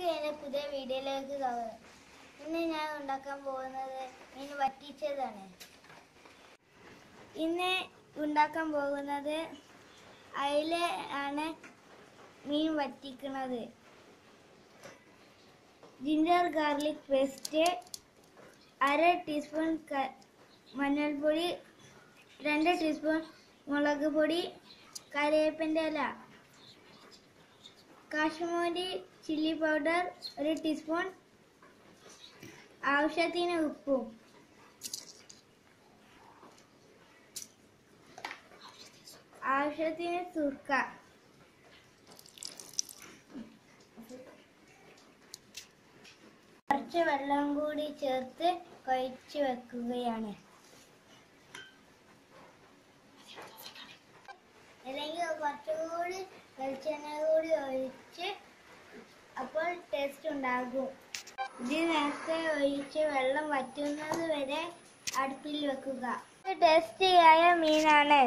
എല്ലാവർക്കും എന്റെ പുതിയ വീഡിയോയിലേക്ക് സ്വാഗതം. ഇന്ന് ഞാൻ ഉണ്ടാക്കാൻ പോകുന്നത് മീൻ വറ്റിച്ചതാണ്. ഇന്ന് ഉണ്ടാക്കാൻ പോകുന്നത് അയില ആണ് മീൻ വറ്റിക്കുന്നത്. ജിഞ്ചർ ഗാർലിക് പേസ്റ്റ് അര ടീസ്പൂൺ മഞ്ഞൾപ്പൊടി രണ്ട് ടീസ്പൂൺ മുളക് പൊടി കറിവേപ്പിന്റെ ഇല. കാശ്മീരി ചില്ലി പൗഡർ ഒരു ടീസ്പൂൺ ആവശ്യത്തിന് ഉപ്പും. ആവശ്യത്തിന് സുർക്ക. കുറച്ച് വെള്ളം കൂടി ചേർത്ത് കുഴച്ച് വെക്കുകയാണ്. അല്ലെങ്കിൽ കുറച്ചുകൂടി വെളിച്ചെണ്ണ കൂടി ഒഴിച്ച് ടേസ്റ്റ് ഉണ്ടാകും ഇത് നേരത്തെ ഒഴിച്ച് വെള്ളം വറ്റുന്നത് വരെ അടുപ്പിൽ വെക്കുക. ടേസ്റ്റിയായ മീനാണ്.